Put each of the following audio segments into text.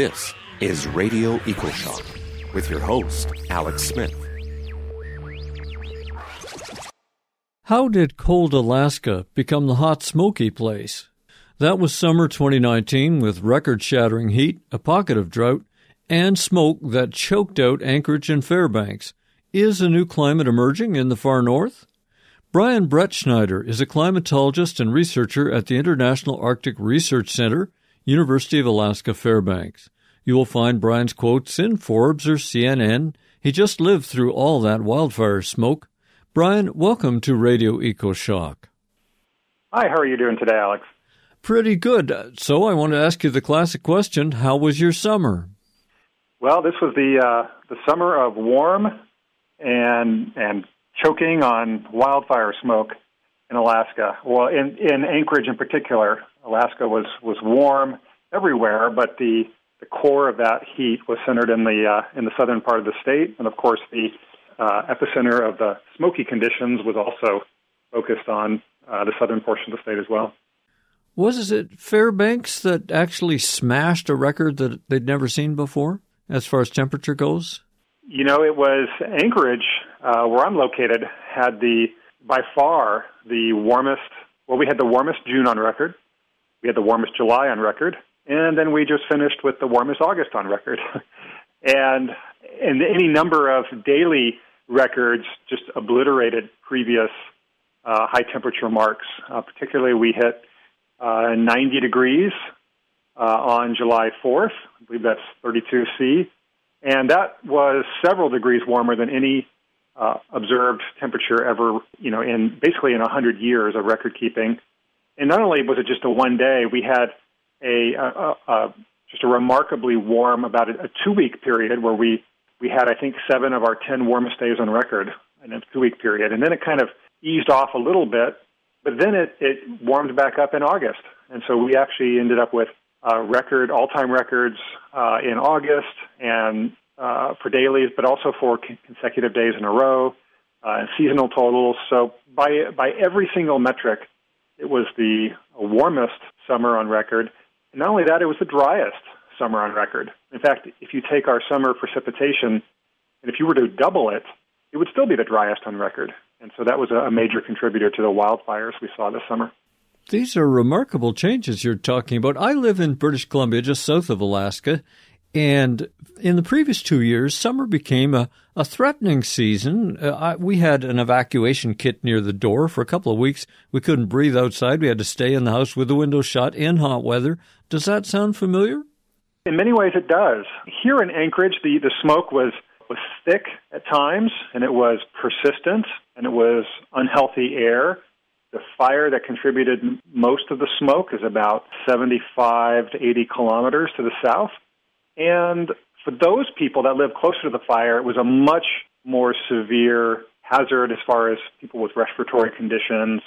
This is Radio Equal EcoShock with your host, Alex Smith. How did cold Alaska become the hot, smoky place? That was summer 2019 with record shattering heat, a pocket of drought, and smoke that choked out Anchorage and Fairbanks. Is a new climate emerging in the far north? Brian Brettschneider is a climatologist and researcher at the International Arctic Research Center, University of Alaska Fairbanks. You will find Brian's quotes in Forbes or CNN. He just lived through all that wildfire smoke. Brian, welcome to Radio EcoShock. Hi, how are you doing today, Alex? Pretty good. So I want to ask you the classic question: How was your summer? Well, this was the uh, the summer of warm and and choking on wildfire smoke in Alaska. Well, in in Anchorage in particular, Alaska was was warm everywhere, but the the core of that heat was centered in the uh, in the southern part of the state, and of course the uh, epicenter of the smoky conditions was also focused on uh, the southern portion of the state as well. Was it Fairbanks that actually smashed a record that they'd never seen before, as far as temperature goes? You know, it was Anchorage, uh, where I'm located, had the by far the warmest. Well, we had the warmest June on record. We had the warmest July on record, and then we just finished with the warmest August on record. and and any number of daily records just obliterated previous uh, high temperature marks. Uh, particularly, we hit uh, 90 degrees uh, on July 4th. I believe that's 32 C, and that was several degrees warmer than any uh, observed temperature ever, you know, in basically in 100 years of record keeping. And not only was it just a one day, we had a, a, a just a remarkably warm, about a, a two week period where we we had I think seven of our 10 warmest days on record in a two week period, and then it kind of eased off a little bit, but then it it warmed back up in August, and so we actually ended up with uh, record all time records uh, in August and uh, for dailies, but also for consecutive days in a row, uh, seasonal totals. So by by every single metric, it was the warmest summer on record. And not only that, it was the driest summer on record. In fact, if you take our summer precipitation, and if you were to double it, it would still be the driest on record. And so that was a major contributor to the wildfires we saw this summer. These are remarkable changes you're talking about. I live in British Columbia, just south of Alaska, and in the previous two years, summer became a, a threatening season. Uh, I, we had an evacuation kit near the door for a couple of weeks. We couldn't breathe outside. We had to stay in the house with the windows shut in hot weather. Does that sound familiar? In many ways, it does. Here in Anchorage, the, the smoke was, was thick at times, and it was persistent, and it was unhealthy air. The fire that contributed most of the smoke is about 75 to 80 kilometers to the south. And for those people that live closer to the fire, it was a much more severe hazard as far as people with respiratory conditions,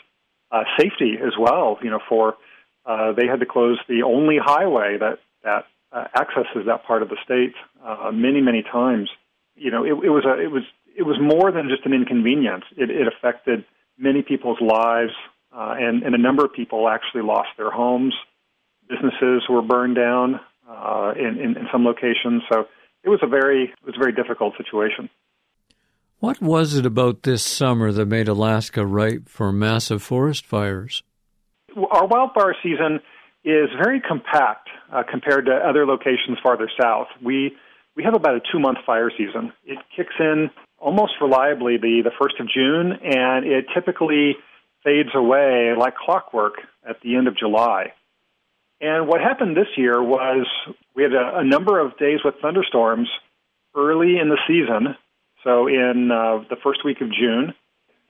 uh, safety as well. You know, for uh, they had to close the only highway that that uh, accesses that part of the state uh, many many times. You know, it, it was a it was it was more than just an inconvenience. It, it affected many people's lives, uh, and, and a number of people actually lost their homes. Businesses were burned down uh, in, in, in some locations. So it was a very it was a very difficult situation. What was it about this summer that made Alaska ripe for massive forest fires? Our wildfire season is very compact uh, compared to other locations farther south. We we have about a two month fire season. It kicks in almost reliably the, the first of June, and it typically fades away like clockwork at the end of July. And what happened this year was we had a, a number of days with thunderstorms early in the season, so in uh, the first week of June,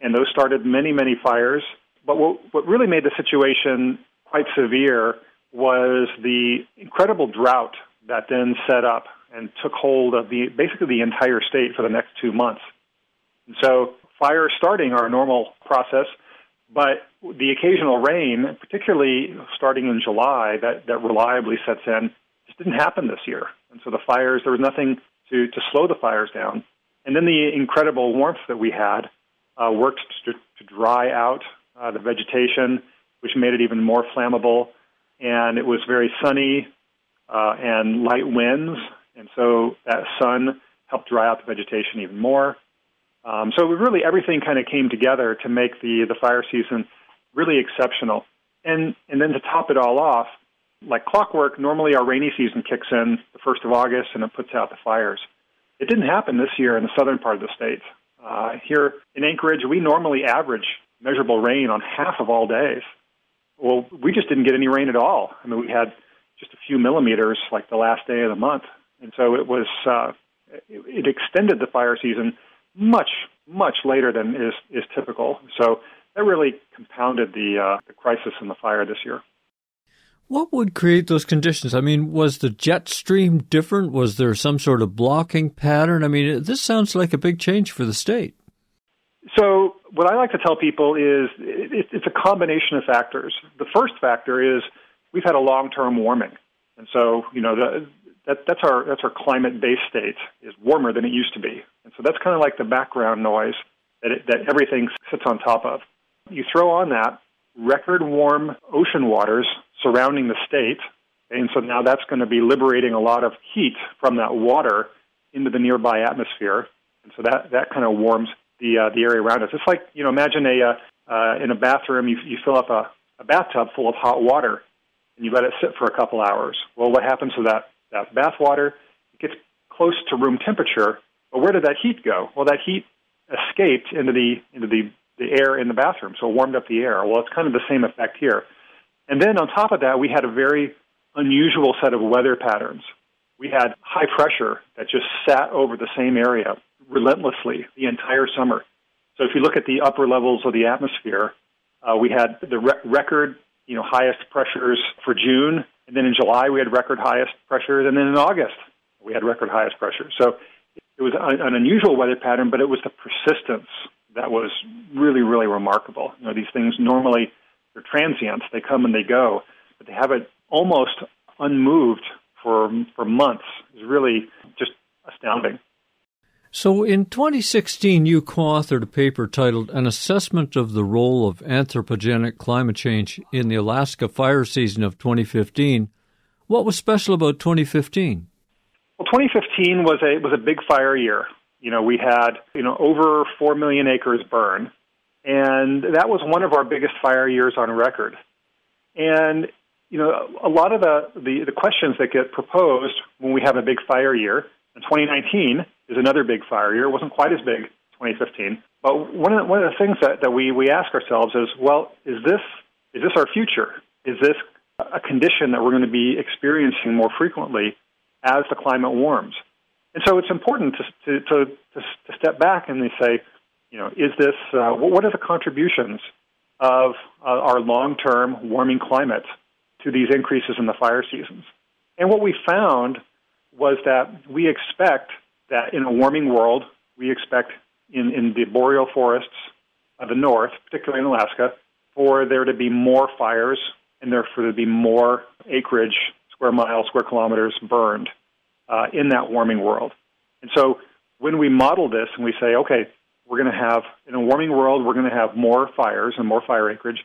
and those started many, many fires. But what, what really made the situation quite severe was the incredible drought that then set up and took hold of the basically the entire state for the next two months. And so fires starting our normal process but the occasional rain, particularly starting in July, that, that reliably sets in, just didn't happen this year. And so the fires, there was nothing to, to slow the fires down. And then the incredible warmth that we had uh, worked to, to dry out uh, the vegetation, which made it even more flammable. And it was very sunny uh, and light winds, and so that sun helped dry out the vegetation even more. Um, so really everything kind of came together to make the the fire season really exceptional. And and then to top it all off, like clockwork, normally our rainy season kicks in the first of August and it puts out the fires. It didn't happen this year in the southern part of the state. Uh, here in Anchorage, we normally average measurable rain on half of all days. Well, we just didn't get any rain at all. I mean, we had just a few millimeters like the last day of the month, and so it was uh, it, it extended the fire season much much later than is is typical. So that really compounded the uh, the crisis in the fire this year. What would create those conditions? I mean, was the jet stream different? Was there some sort of blocking pattern? I mean, this sounds like a big change for the state. So, what I like to tell people is it's a combination of factors. The first factor is we've had a long-term warming, and so you know the, that, that's our that's our climate-based state is warmer than it used to be, and so that's kind of like the background noise that it, that everything sits on top of. You throw on that record warm ocean waters surrounding the state, and so now that's going to be liberating a lot of heat from that water into the nearby atmosphere, and so that that kind of warms the uh, the area around us. It's like you know, imagine a uh, uh, in a bathroom you you fill up a, a bathtub full of hot water and you let it sit for a couple hours. Well, what happens to that that bath water? It gets close to room temperature. But where did that heat go? Well, that heat escaped into the into the the air in the bathroom, so it warmed up the air. Well, it's kind of the same effect here. And then on top of that, we had a very unusual set of weather patterns. We had high pressure that just sat over the same area relentlessly the entire summer. So if you look at the upper levels of the atmosphere, uh, we had the re- record, you know, highest pressures for June, and then in July we had record highest pressures, and then in August we had record highest pressures. So it was an, unusual weather pattern, but it was the persistence that was really, really remarkable. You know, these things normally they're transients; they come and they go, but they have it almost unmoved for for months. Is really just astounding. So in 2016, you co authored a paper titled An Assessment of the Role of Anthropogenic Climate Change in the Alaska Fire Season of 2015. What was special about 2015? Well, 2015 was a, was a big fire year. You know, we had, you know, over 4 million acres burn, and that was one of our biggest fire years on record. And, you know, a lot of the, the, the questions that get proposed when we have a big fire year in 2019 is another big fire year. It wasn't quite as big 2015, but one of the, one of the things that, that we, we ask ourselves is, well, is this is this our future? Is this a condition that we're going to be experiencing more frequently as the climate warms? And so it's important to to to, to step back and say, you know, is this uh, what are the contributions of uh, our long-term warming climate to these increases in the fire seasons? And what we found was that we expect that in a warming world, we expect in, in the boreal forests of the north, particularly in Alaska, for there to be more fires and therefore to be more acreage, square miles, square kilometers burned uh, in that warming world. And so when we model this and we say, okay, we're going to have, in a warming world, we're going to have more fires and more fire acreage.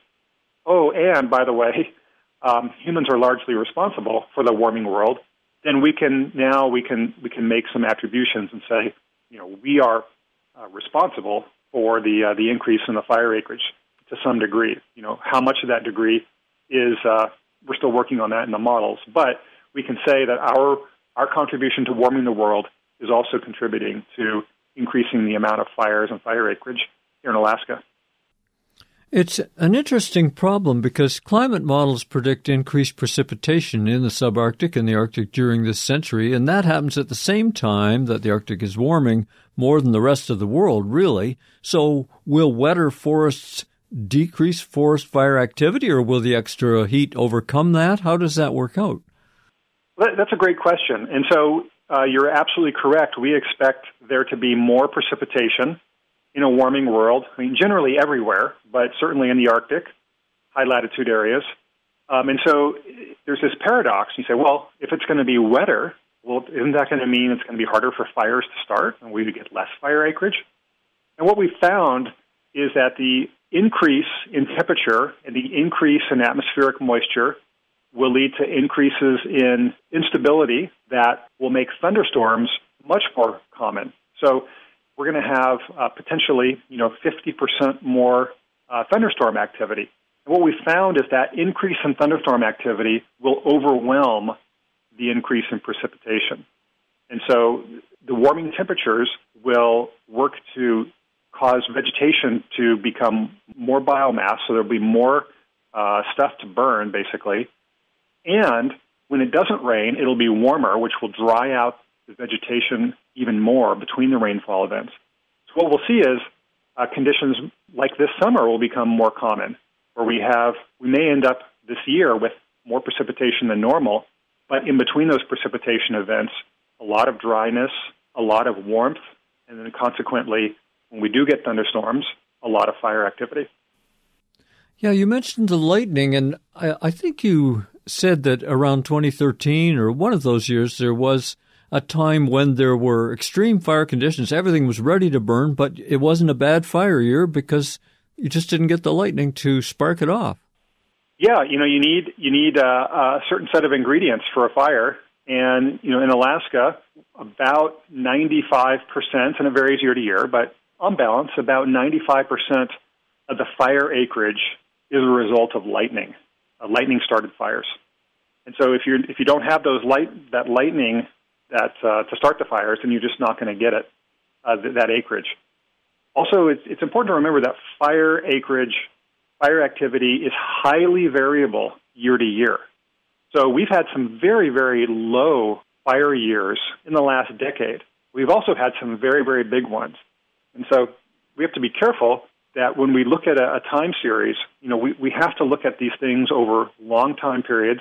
Oh, and by the way, um, humans are largely responsible for the warming world then we can now we can we can make some attributions and say, you know, we are uh, responsible for the uh, the increase in the fire acreage to some degree. You know, how much of that degree is uh, we're still working on that in the models, but we can say that our our contribution to warming the world is also contributing to increasing the amount of fires and fire acreage here in Alaska. It's an interesting problem because climate models predict increased precipitation in the subarctic and the Arctic during this century, and that happens at the same time that the Arctic is warming more than the rest of the world, really. So, will wetter forests decrease forest fire activity, or will the extra heat overcome that? How does that work out? That's a great question. And so, uh, you're absolutely correct. We expect there to be more precipitation in a warming world. I mean, generally everywhere, but certainly in the Arctic, high latitude areas. Um, and so there's this paradox. You say, well, if it's going to be wetter, well, isn't that going to mean it's going to be harder for fires to start and we would get less fire acreage? And what we found is that the increase in temperature and the increase in atmospheric moisture will lead to increases in instability that will make thunderstorms much more common. So we're going to have uh, potentially, you know, 50% more uh, thunderstorm activity. And what we found is that increase in thunderstorm activity will overwhelm the increase in precipitation. And so the warming temperatures will work to cause vegetation to become more biomass, so there'll be more uh, stuff to burn, basically. And when it doesn't rain, it'll be warmer, which will dry out the vegetation even more between the rainfall events. So what we'll see is uh, conditions like this summer will become more common, where we have we may end up this year with more precipitation than normal, but in between those precipitation events, a lot of dryness, a lot of warmth, and then consequently, when we do get thunderstorms, a lot of fire activity. Yeah, you mentioned the lightning, and I, I think you said that around 2013 or one of those years there was a time when there were extreme fire conditions. Everything was ready to burn, but it wasn't a bad fire year because you just didn't get the lightning to spark it off. Yeah, you know, you need you need a, a certain set of ingredients for a fire, and you know, in Alaska, about 95 percent, and it varies year to year, but on balance, about 95 percent of the fire acreage is a result of lightning, uh, lightning started fires. And so, if you if you don't have those light that lightning that uh, to start the fires, then you're just not going to get it uh, th- that acreage. Also, it's, it's important to remember that fire acreage, fire activity is highly variable year to year. So we've had some very, very low fire years in the last decade. We've also had some very, very big ones. And so we have to be careful that when we look at a, a time series, you know, we, we have to look at these things over long time periods.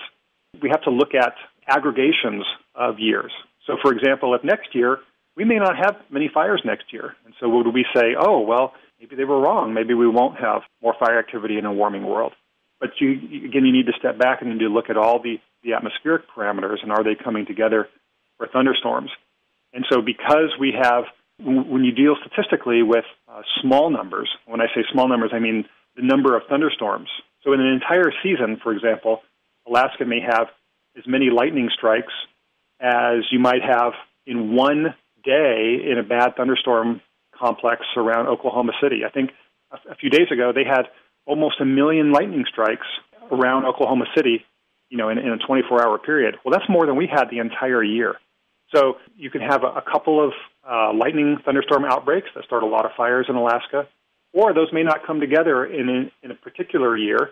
We have to look at aggregations of years. So, for example, if next year we may not have many fires next year, and so would we say, oh, well, maybe they were wrong. Maybe we won't have more fire activity in a warming world. But you, again, you need to step back and you need to look at all the, the atmospheric parameters and are they coming together for thunderstorms. And so, because we have, when you deal statistically with uh, small numbers, when I say small numbers, I mean the number of thunderstorms. So, in an entire season, for example, Alaska may have as many lightning strikes as you might have in one day in a bad thunderstorm complex around Oklahoma City. I think a, few days ago they had almost a million lightning strikes around Oklahoma City, you know, in, in a 24-hour period. Well, that's more than we had the entire year. So you can have a, a couple of uh, lightning thunderstorm outbreaks that start a lot of fires in Alaska, or those may not come together in a, in a particular year,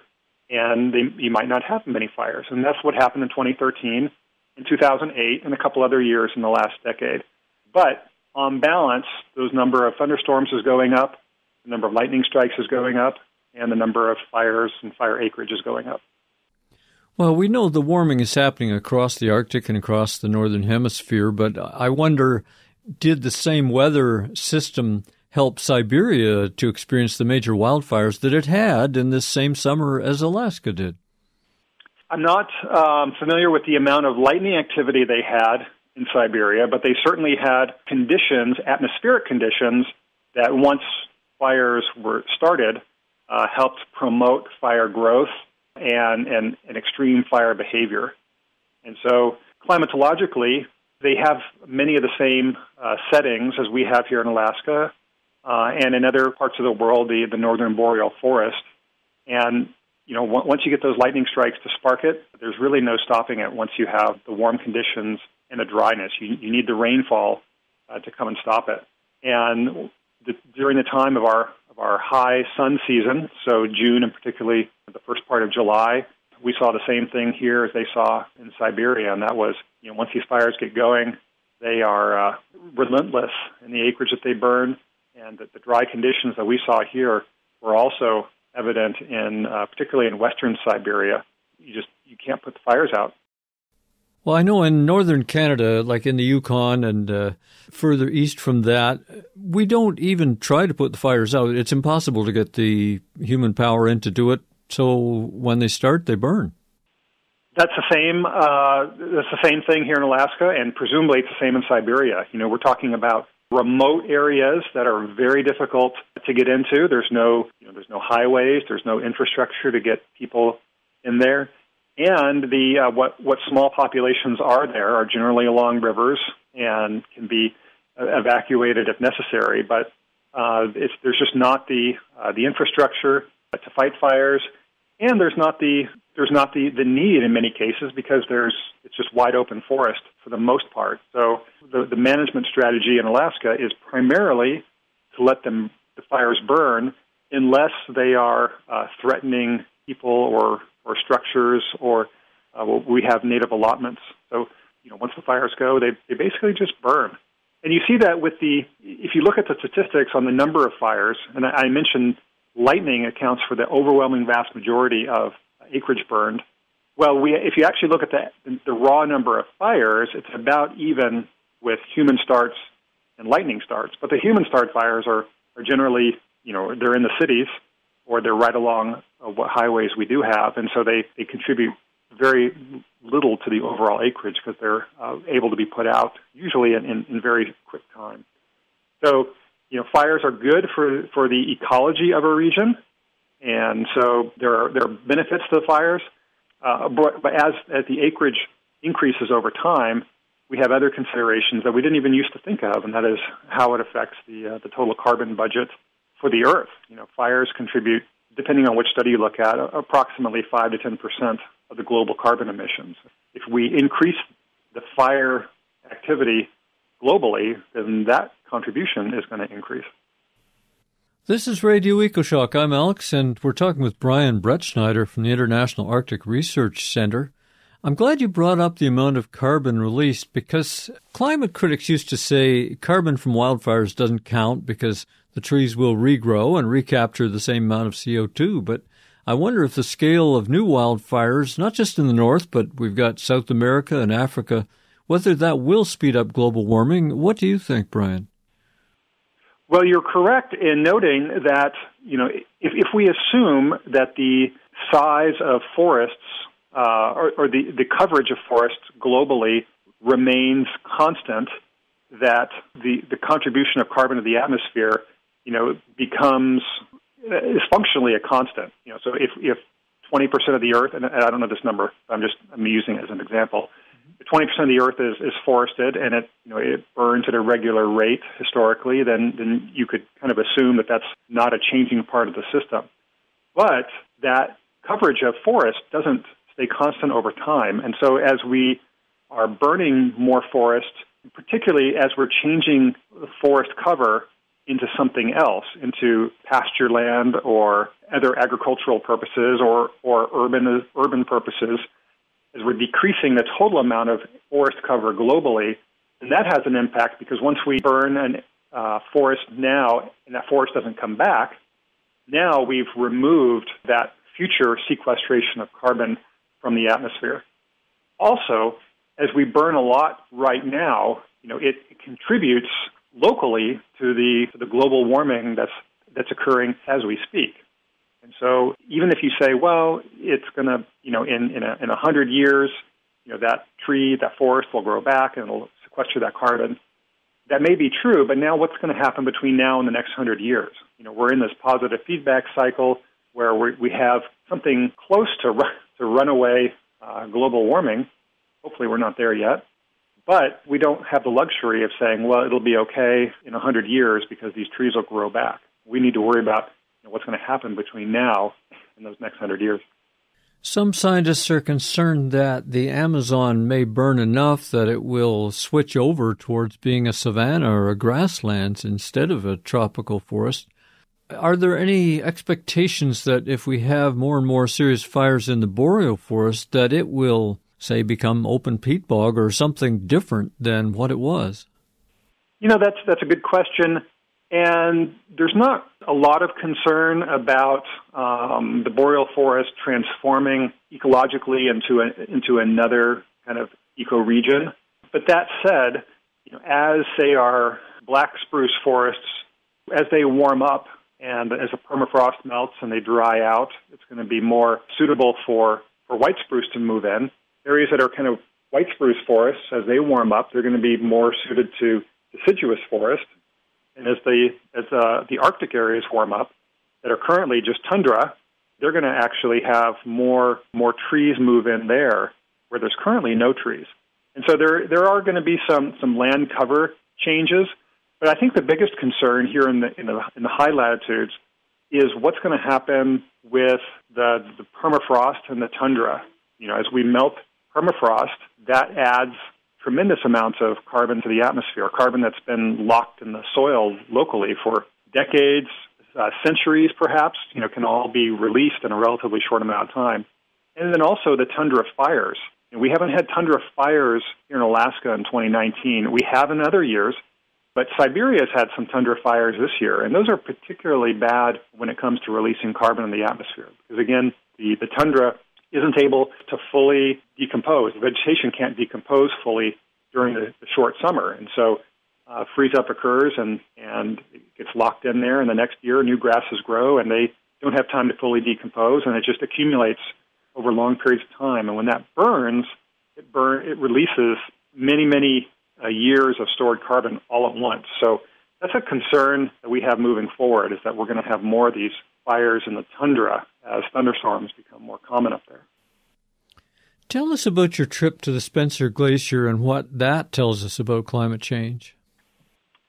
and they, you might not have many fires. And that's what happened in 2013 in 2008 and a couple other years in the last decade. But on balance, those number of thunderstorms is going up, the number of lightning strikes is going up, and the number of fires and fire acreage is going up. Well, we know the warming is happening across the Arctic and across the Northern Hemisphere, but I wonder did the same weather system help Siberia to experience the major wildfires that it had in this same summer as Alaska did? I'm not um, familiar with the amount of lightning activity they had in Siberia, but they certainly had conditions, atmospheric conditions, that once fires were started, uh, helped promote fire growth and, and, and extreme fire behavior. And so, climatologically, they have many of the same uh, settings as we have here in Alaska uh, and in other parts of the world, the, the northern boreal forest. And you know, once you get those lightning strikes to spark it, there's really no stopping it once you have the warm conditions and the dryness. You, you need the rainfall uh, to come and stop it. And the, during the time of our of our high sun season, so June and particularly the first part of July, we saw the same thing here as they saw in Siberia, and that was, you know, once these fires get going, they are uh, relentless in the acreage that they burn, and the, the dry conditions that we saw here were also evident in uh, particularly in western Siberia. You just you can't put the fires out. Well, I know in northern Canada, like in the Yukon and uh, further east from that, we don't even try to put the fires out. It's impossible to get the human power in to do it. So when they start, they burn. That's the same. Uh, that's the same thing here in Alaska, and presumably it's the same in Siberia. You know, we're talking about remote areas that are very difficult to get into. There's no, you know, there's no highways, there's no infrastructure to get people in there. and the uh, what what small populations are there are generally along rivers and can be uh, evacuated if necessary. But uh, there's just not the uh, the infrastructure to fight fires, and there's not the there's not the, the need in many cases because there's it's just wide open forest for the most part. So the, the management strategy in Alaska is primarily to let them the fires burn unless they are uh, threatening people or or structures or uh, we have native allotments. So you know once the fires go, they they basically just burn. And you see that with the if you look at the statistics on the number of fires, and I, I mentioned lightning accounts for the overwhelming vast majority of acreage burned. Well, we, if you actually look at the, the raw number of fires, it's about even with human starts and lightning starts. But the human start fires are, are generally, you know, they're in the cities or they're right along uh, what highways we do have, and so they, they contribute very little to the overall acreage because they're uh, able to be put out usually in, in, in very quick time. So, you know, fires are good for, for the ecology of a region, and so there are there are benefits to the fires. Uh, but, but as as the acreage increases over time, we have other considerations that we didn't even used to think of, and that is how it affects the uh, the total carbon budget for the Earth. You know, fires contribute, depending on which study you look at, approximately five to ten percent of the global carbon emissions. If we increase the fire activity globally, then that contribution is going to increase. This is Radio EcoShock. I'm Alex, and we're talking with Brian Brettschneider from the International Arctic Research Center. I'm glad you brought up the amount of carbon released because climate critics used to say carbon from wildfires doesn't count because the trees will regrow and recapture the same amount of CO2. But I wonder if the scale of new wildfires, not just in the north, but we've got South America and Africa, whether that will speed up global warming. What do you think, Brian? Well, you're correct in noting that you know if, if we assume that the size of forests uh, or, or the, the coverage of forests globally remains constant, that the, the contribution of carbon to the atmosphere, you know, becomes is functionally a constant. You know, so if if 20% of the Earth, and I don't know this number, I'm just I'm using it as an example, 20% of the earth is, is forested and it, you know, it burns at a regular rate historically, then, then you could kind of assume that that's not a changing part of the system. But that coverage of forest doesn't stay constant over time. And so as we are burning more forest, particularly as we're changing the forest cover into something else, into pasture land or other agricultural purposes or, or urban, urban purposes, as we're decreasing the total amount of forest cover globally, and that has an impact because once we burn a uh, forest now and that forest doesn't come back, now we've removed that future sequestration of carbon from the atmosphere. Also, as we burn a lot right now, you know, it, it contributes locally to the to the global warming that's that's occurring as we speak. And so even if you say, well, it's going to, you know, in, in a, in hundred years, you know, that tree, that forest will grow back and it'll sequester that carbon. That may be true, but now what's going to happen between now and the next hundred years? You know, we're in this positive feedback cycle where we we have something close to, to runaway uh, global warming. Hopefully we're not there yet. But we don't have the luxury of saying, well, it'll be okay in a 100 years because these trees will grow back. We need to worry about know, what's going to happen between now and those next hundred years. Some scientists are concerned that the Amazon may burn enough that it will switch over towards being a savanna or a grasslands instead of a tropical forest. Are there any expectations that if we have more and more serious fires in the boreal forest, that it will, say, become open peat bog or something different than what it was? You know, that's that's a good question. And there's not a lot of concern about um, the boreal forest transforming ecologically into a, into another kind of ecoregion. But that said, you know, as say our black spruce forests, as they warm up and as the permafrost melts and they dry out, it's going to be more suitable for, for white spruce to move in. Areas that are kind of white spruce forests, as they warm up, they're going to be more suited to deciduous forest and as the as uh, the Arctic areas warm up, that are currently just tundra, they're going to actually have more more trees move in there where there's currently no trees. And so there there are going to be some some land cover changes, but I think the biggest concern here in the in the, in the high latitudes is what's going to happen with the the permafrost and the tundra. You know, as we melt permafrost, that adds tremendous amounts of carbon to the atmosphere, carbon that's been locked in the soil locally for decades, uh, centuries perhaps, you know, can all be released in a relatively short amount of time. And then also the tundra fires. Know, we haven't had tundra fires here in Alaska in 2019. We have in other years, but Siberia's had some tundra fires this year, and those are particularly bad when it comes to releasing carbon in the atmosphere. Because again, the, the tundra isn't able to fully decompose. The vegetation can't decompose fully during the, the short summer, and so uh, freeze up occurs and and it gets locked in there. And the next year, new grasses grow, and they don't have time to fully decompose, and it just accumulates over long periods of time. And when that burns, it burn it releases many many uh, years of stored carbon all at once. So that's a concern that we have moving forward is that we're going to have more of these fires in the tundra as thunderstorms become more common up there. Tell us about your trip to the Spencer Glacier and what that tells us about climate change.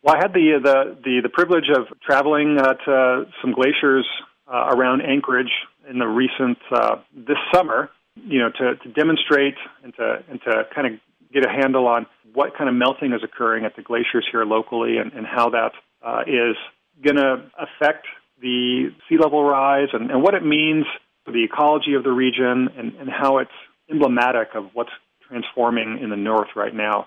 Well, I had the the the, the privilege of traveling uh, to some glaciers uh, around Anchorage in the recent uh, this summer. You know, to, to demonstrate and to and to kind of get a handle on what kind of melting is occurring at the glaciers here locally and, and how that uh, is going to affect the sea level rise and, and what it means for the ecology of the region and, and how it's emblematic of what's transforming in the north right now.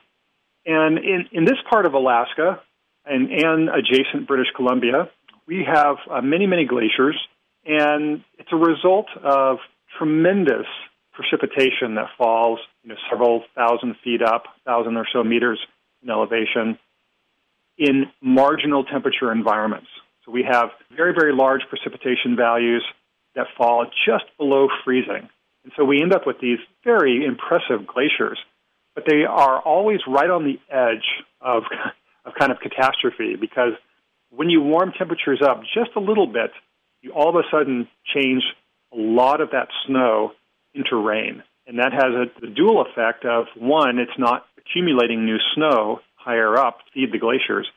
And in, in this part of Alaska and, and adjacent British Columbia, we have uh, many, many glaciers, and it's a result of tremendous precipitation that falls, you know, several thousand feet up, thousand or so meters in elevation, in marginal temperature environments. So we have very, very large precipitation values that fall just below freezing. And so we end up with these very impressive glaciers, but they are always right on the edge of, of kind of catastrophe because when you warm temperatures up just a little bit, you all of a sudden change a lot of that snow into rain. And that has a, dual effect of one, it's not accumulating new snow higher up, feed the glaciers,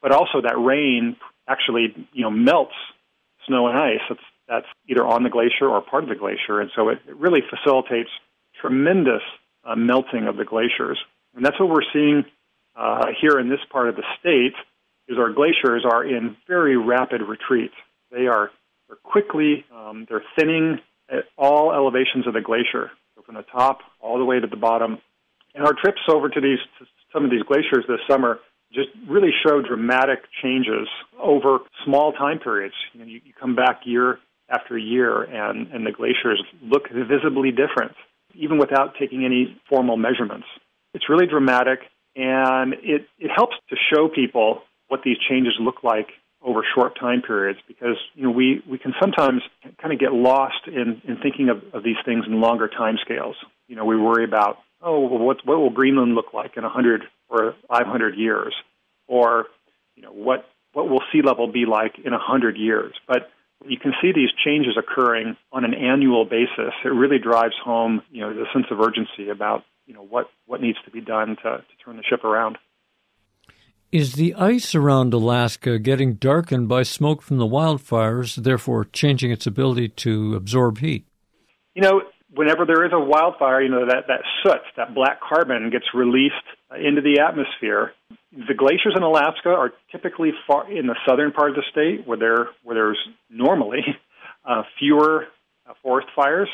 but also that rain actually, you know, melts snow and ice. That's that's either on the glacier or part of the glacier, and so it, it really facilitates tremendous uh, melting of the glaciers. And that's what we're seeing uh, here in this part of the state. Is our glaciers are in very rapid retreat. They are they're quickly um, they're thinning at all elevations of the glacier, so from the top all the way to the bottom. And our trips over to these to some of these glaciers this summer just really show dramatic changes over small time periods. You, know, you, you come back year after year, and, and the glaciers look visibly different, even without taking any formal measurements. It's really dramatic, and it, it helps to show people what these changes look like over short time periods because you know we, we can sometimes kind of get lost in, in thinking of, of these things in longer time scales. You know, we worry about oh well, what what will Greenland look like in 100 or 500 years, or you know what what will sea level be like in 100 years. But you can see these changes occurring on an annual basis. It really drives home, you know, the sense of urgency about, you know, what, what needs to be done to, to turn the ship around. Is the ice around Alaska getting darkened by smoke from the wildfires, therefore changing its ability to absorb heat? You know, whenever there is a wildfire, you know, that, that soot, that black carbon gets released into the atmosphere. The glaciers in Alaska are typically far in the southern part of the state where there where there's normally uh, fewer uh, forest fires,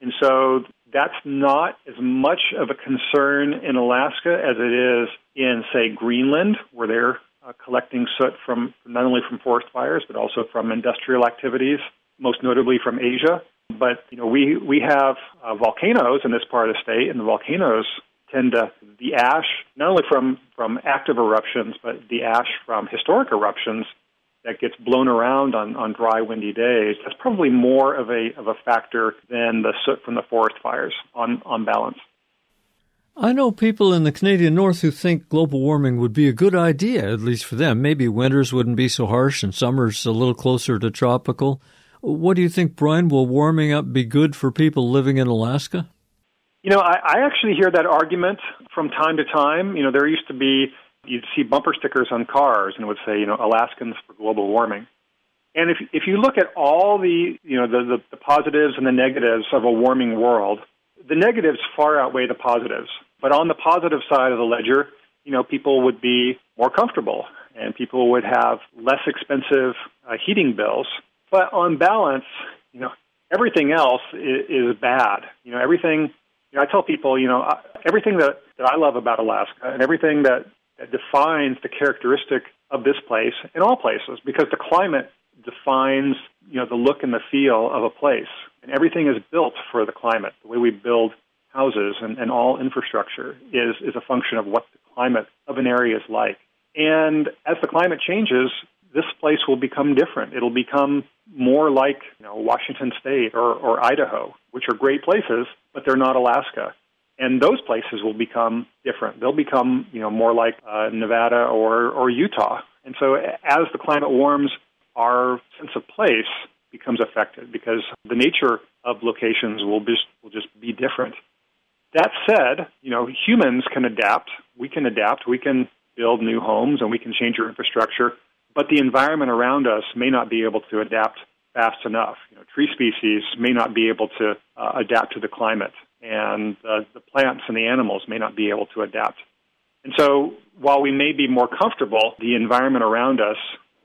and so that's not as much of a concern in Alaska as it is in, say, Greenland, where they're uh, collecting soot from not only from forest fires but also from industrial activities, most notably from Asia. But you know, we we have uh, volcanoes in this part of the state, and the volcanoes tend to the ash not only from from active eruptions, but the ash from historic eruptions that gets blown around on, on dry, windy days. That's probably more of a of a factor than the soot from the forest fires on on balance. I know people in the Canadian North who think global warming would be a good idea, at least for them. Maybe winters wouldn't be so harsh and summers a little closer to tropical. What do you think, Brian? Will warming up be good for people living in Alaska? You know, I, I actually hear that argument from time to time. You know, there used to be, you'd see bumper stickers on cars and it would say, you know, Alaskans for global warming. And if, if you look at all the, you know, the, the, the positives and the negatives of a warming world, the negatives far outweigh the positives. But on the positive side of the ledger, you know, people would be more comfortable and people would have less expensive uh, heating bills. But on balance, you know, everything else is, is bad. You know, everything. You know, I tell people, you know, everything that that I love about Alaska and everything that that defines the characteristic of this place in all places, because the climate defines, you know, the look and the feel of a place, and everything is built for the climate. The way we build houses and, and all infrastructure is is a function of what the climate of an area is like. And as the climate changes, this place will become different. It'll become more like you know, Washington State or, or Idaho, which are great places, but they're not Alaska. And those places will become different. They'll become you know, more like uh, Nevada or, or Utah. And so as the climate warms, our sense of place becomes affected because the nature of locations will just, will just be different. That said, you know, humans can adapt. We can adapt. We can build new homes and we can change our infrastructure, but the environment around us may not be able to adapt fast enough. You know, tree species may not be able to uh, adapt to the climate, and uh, the plants and the animals may not be able to adapt. And so, while we may be more comfortable, the environment around us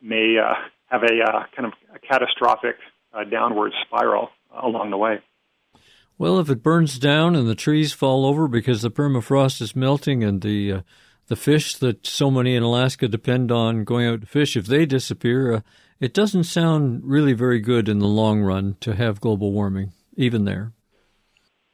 may uh, have a uh, kind of a catastrophic uh, downward spiral along the way. Well, if it burns down and the trees fall over because the permafrost is melting and the uh, the fish that so many in Alaska depend on going out to fish, if they disappear, uh, it doesn't sound really very good in the long run to have global warming, even there.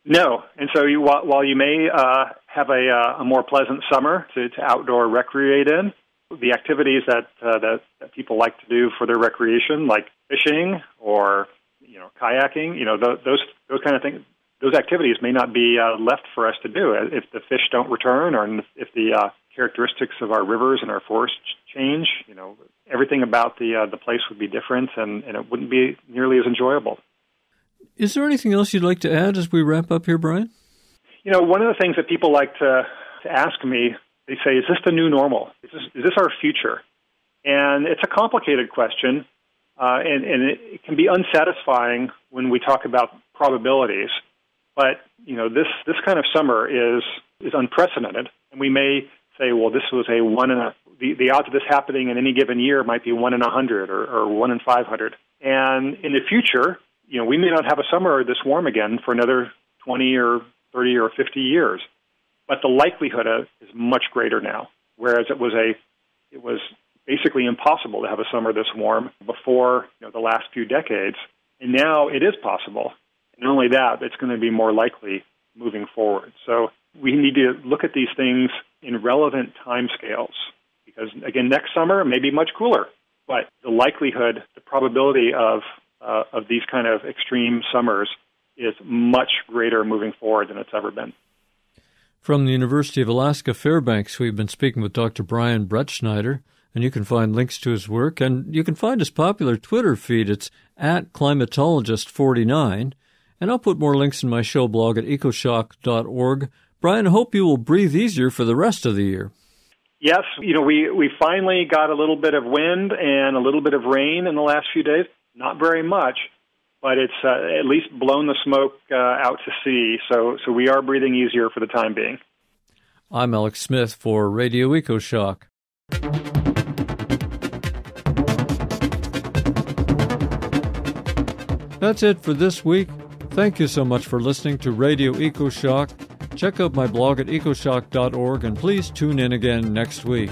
No, and so you, while, you may uh, have a, uh, a, more pleasant summer to, to, outdoor recreate in, the activities that, uh, that, that people like to do for their recreation, like fishing or you know kayaking, you know those those kind of things, those activities may not be uh, left for us to do if the fish don't return or if the uh, characteristics of our rivers and our forests change. You know, everything about the uh, the place would be different, and, and it wouldn't be nearly as enjoyable. Is there anything else you'd like to add as we wrap up here, Brian? You know, one of the things that people like to, to ask me, they say, "Is this the new normal? Is this, is this our future?" And it's a complicated question, uh, and, and it, can be unsatisfying when we talk about probabilities. But you know, this this kind of summer is is unprecedented, and we may say, well, this was a one in a the, the odds of this happening in any given year might be one in a hundred or, or one in five hundred. And in the future, you know, we may not have a summer this warm again for another twenty or thirty or fifty years. But the likelihood of is much greater now. Whereas it was a it was basically impossible to have a summer this warm before you know, the last few decades. And now it is possible. And not only that, it's going to be more likely moving forward. So we need to look at these things in relevant time scales because, again, next summer may be much cooler, but the likelihood, the probability of, uh, of these kind of extreme summers is much greater moving forward than it's ever been. From the University of Alaska Fairbanks, we've been speaking with Dr. Brian Brettschneider, and you can find links to his work, and you can find his popular Twitter feed. It's at climatologist49, and I'll put more links in my show blog at ecoshock.org Brian, I hope you will breathe easier for the rest of the year. Yes, you know, we, we finally got a little bit of wind and a little bit of rain in the last few days. Not very much, but it's uh, at least blown the smoke uh, out to sea. So, so we are breathing easier for the time being. I'm Alex Smith for Radio EcoShock. That's it for this week. Thank you so much for listening to Radio EcoShock. Check out my blog at ecoshock.org and please tune in again next week.